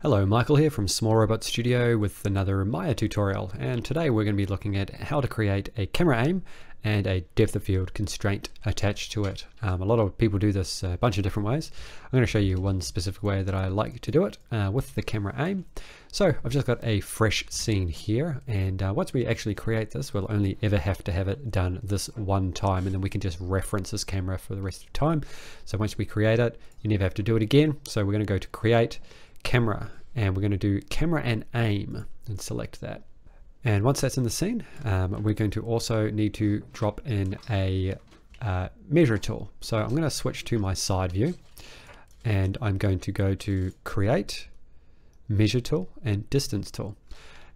Hello, Michael here from Small Robot Studio with another Maya tutorial and today we're going to be looking at how to create a camera aim and a depth of field constraint attached to it. Um, a lot of people do this a bunch of different ways. I'm going to show you one specific way that I like to do it uh, with the camera aim. So I've just got a fresh scene here and uh, once we actually create this we'll only ever have to have it done this one time and then we can just reference this camera for the rest of time. So once we create it you never have to do it again. So we're going to go to create camera and we're going to do camera and aim and select that. And once that's in the scene, um, we're going to also need to drop in a uh, measure tool. So I'm going to switch to my side view and I'm going to go to create, measure tool and distance tool.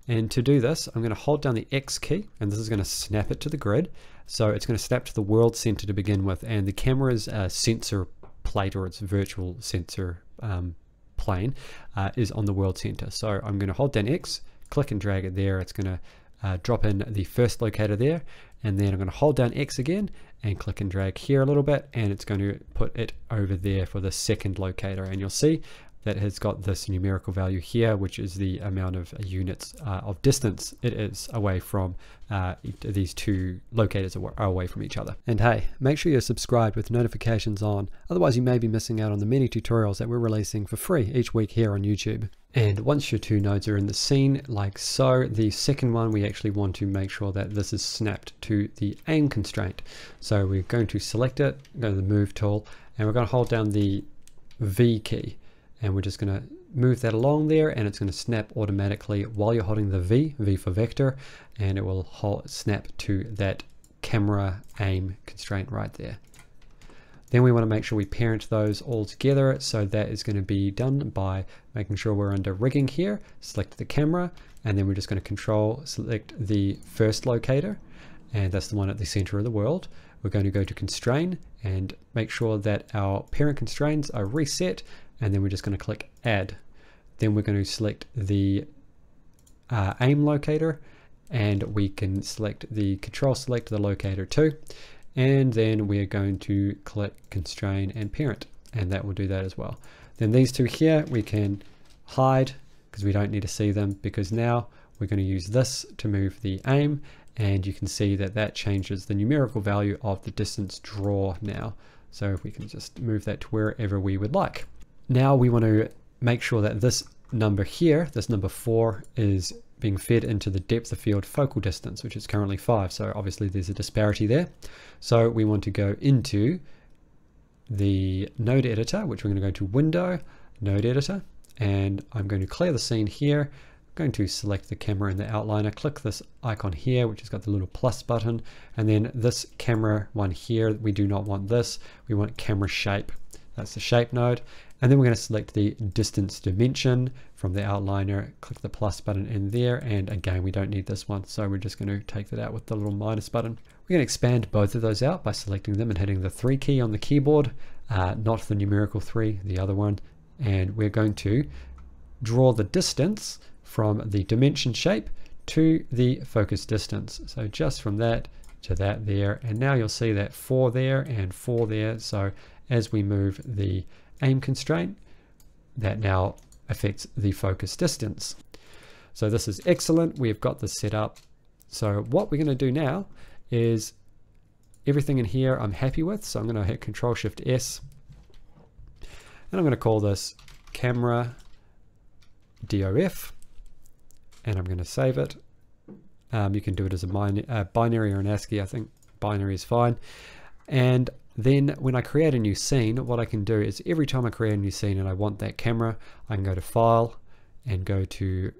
And to do this, I'm going to hold down the X key and this is going to snap it to the grid. So it's going to snap to the world center to begin with and the camera's uh, sensor plate or its virtual sensor um, plane uh, is on the world center. So I'm going to hold down X, click and drag it there. It's going to uh, drop in the first locator there and then I'm going to hold down X again and click and drag here a little bit and it's going to put it over there for the second locator and you'll see that has got this numerical value here, which is the amount of units uh, of distance it is away from uh, these two locators are away from each other. And hey, make sure you're subscribed with notifications on, otherwise you may be missing out on the many tutorials that we're releasing for free each week here on YouTube. And once your two nodes are in the scene, like so, the second one, we actually want to make sure that this is snapped to the aim constraint. So we're going to select it, go to the move tool, and we're going to hold down the V key and we're just going to move that along there and it's going to snap automatically while you're holding the V, V for vector, and it will hold, snap to that camera aim constraint right there. Then we want to make sure we parent those all together. So that is going to be done by making sure we're under rigging here, select the camera, and then we're just going to control select the first locator, and that's the one at the center of the world. We're going to go to constrain and make sure that our parent constraints are reset and then we're just going to click add. Then we're going to select the uh, aim locator and we can select the control select the locator too and then we're going to click constrain and parent and that will do that as well. Then these two here we can hide because we don't need to see them because now we're going to use this to move the aim and you can see that that changes the numerical value of the distance draw now. So if we can just move that to wherever we would like. Now we want to make sure that this number here, this number 4, is being fed into the depth of field focal distance, which is currently 5. So obviously there's a disparity there. So we want to go into the node editor, which we're going to go to Window, Node Editor, and I'm going to clear the scene here. I'm going to select the camera in the outliner, click this icon here, which has got the little plus button, and then this camera one here, we do not want this. We want camera shape. That's the shape node. And then we're going to select the distance dimension from the outliner, click the plus button in there, and again, we don't need this one, so we're just going to take that out with the little minus button. We're going to expand both of those out by selecting them and hitting the 3 key on the keyboard, uh, not the numerical 3, the other one, and we're going to draw the distance from the dimension shape to the focus distance. So just from that to that there, and now you'll see that 4 there and 4 there, so as we move the aim constraint that now affects the focus distance. So this is excellent. We've got this set up. So what we're going to do now is everything in here I'm happy with. So I'm going to hit Control Shift S and I'm going to call this camera DOF and I'm going to save it. Um, you can do it as a uh, binary or an ASCII. I think binary is fine. And then when I create a new scene, what I can do is every time I create a new scene and I want that camera, I can go to File and go to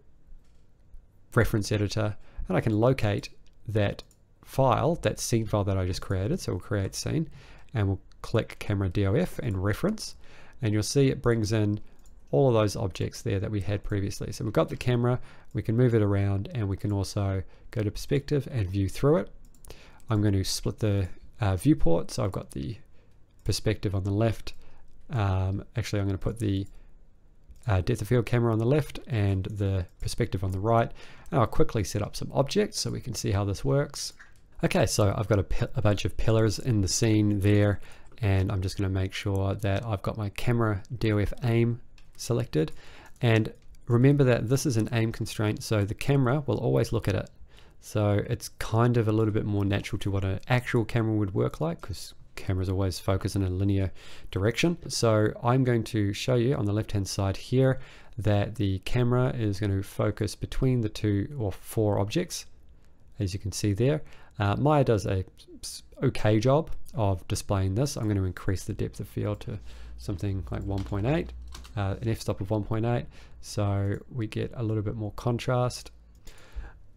Reference Editor and I can locate that file, that scene file that I just created. So we'll create scene and we'll click Camera DOF and Reference and you'll see it brings in all of those objects there that we had previously. So we've got the camera, we can move it around and we can also go to perspective and view through it. I'm going to split the uh, viewport. So I've got the perspective on the left. Um, actually, I'm going to put the uh, depth of field camera on the left and the perspective on the right. And I'll quickly set up some objects so we can see how this works. Okay, so I've got a, a bunch of pillars in the scene there, and I'm just going to make sure that I've got my camera DOF aim selected. And remember that this is an aim constraint, so the camera will always look at it. So it's kind of a little bit more natural to what an actual camera would work like because cameras always focus in a linear direction. So I'm going to show you on the left hand side here that the camera is going to focus between the two or four objects as you can see there. Uh, Maya does a okay job of displaying this. I'm going to increase the depth of field to something like 1.8, uh, an f-stop of 1.8, so we get a little bit more contrast.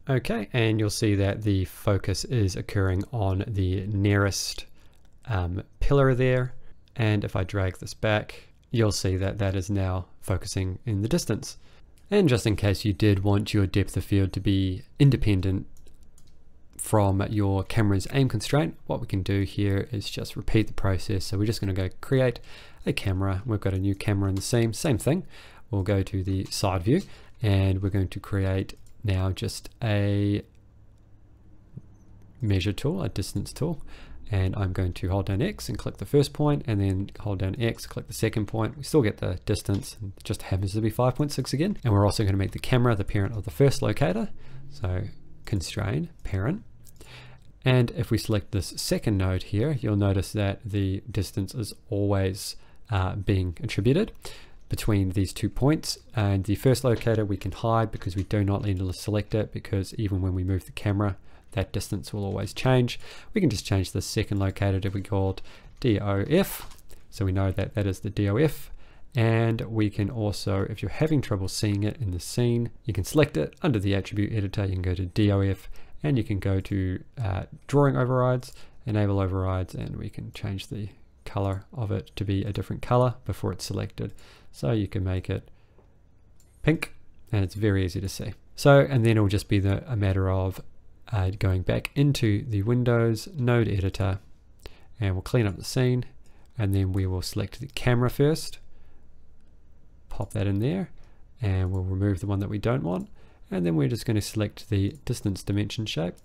Okay, and you'll see that the focus is occurring on the nearest um, pillar there. And if I drag this back, you'll see that that is now focusing in the distance. And just in case you did want your depth of field to be independent from your camera's aim constraint, what we can do here is just repeat the process. So we're just going to go create a camera. We've got a new camera in the scene, same thing. We'll go to the side view and we're going to create now just a measure tool, a distance tool. And I'm going to hold down X and click the first point and then hold down X, click the second point. We still get the distance, it just happens to be 5.6 again. And we're also going to make the camera the parent of the first locator. So constrain parent. And if we select this second node here, you'll notice that the distance is always uh, being attributed between these two points. And the first locator we can hide because we do not need to select it because even when we move the camera that distance will always change. We can just change the second locator to be called DOF so we know that that is the DOF and we can also if you're having trouble seeing it in the scene you can select it under the attribute editor. You can go to DOF and you can go to uh, drawing overrides enable overrides and we can change the color of it to be a different color before it's selected. So you can make it pink and it's very easy to see. So, and then it'll just be the, a matter of uh, going back into the Windows node editor and we'll clean up the scene and then we will select the camera first, pop that in there and we'll remove the one that we don't want. And then we're just going to select the distance dimension shape,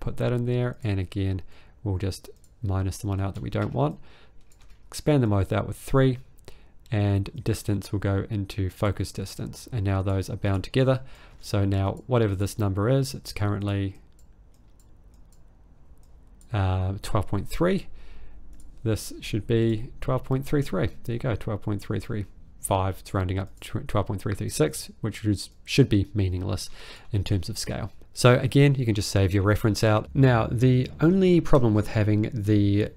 put that in there. And again, we'll just minus the one out that we don't want expand them both out with 3 and distance will go into focus distance. And now those are bound together. So now whatever this number is it's currently uh, 12.3 this should be 12.33 there you go 12.335 it's rounding up 12.336 which is, should be meaningless in terms of scale. So again you can just save your reference out. Now the only problem with having the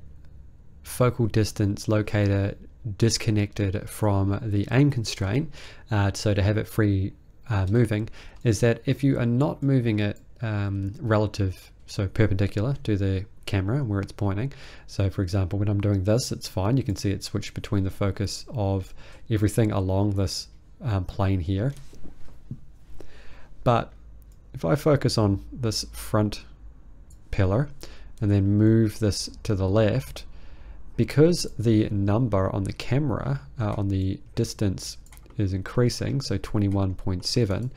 focal distance locator disconnected from the aim constraint, uh, so to have it free uh, moving, is that if you are not moving it um, relative, so perpendicular to the camera where it's pointing. So for example, when I'm doing this, it's fine. You can see it switched between the focus of everything along this um, plane here. But if I focus on this front pillar and then move this to the left, because the number on the camera uh, on the distance is increasing, so 21.7,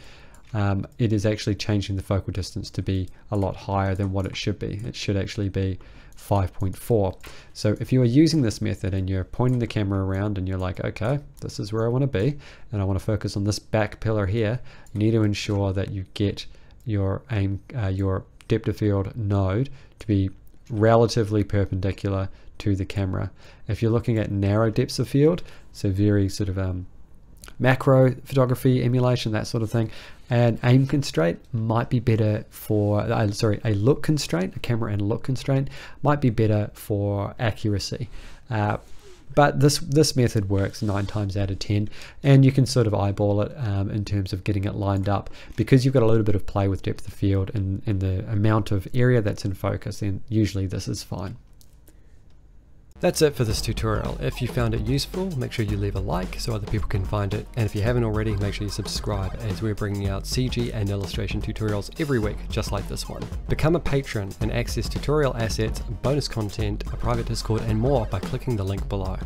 um, it is actually changing the focal distance to be a lot higher than what it should be. It should actually be 5.4. So if you are using this method and you're pointing the camera around and you're like, okay, this is where I want to be, and I want to focus on this back pillar here, you need to ensure that you get your aim, uh, your depth of field node to be relatively perpendicular to the camera. If you're looking at narrow depths of field, so very sort of um, macro photography, emulation, that sort of thing, an aim constraint might be better for, uh, sorry, a look constraint, a camera and look constraint might be better for accuracy. Uh, but this this method works nine times out of ten and you can sort of eyeball it um, in terms of getting it lined up. Because you've got a little bit of play with depth of field and, and the amount of area that's in focus then usually this is fine that's it for this tutorial. If you found it useful, make sure you leave a like so other people can find it. And if you haven't already, make sure you subscribe as we're bringing out CG and illustration tutorials every week, just like this one. Become a patron and access tutorial assets, bonus content, a private Discord, and more by clicking the link below.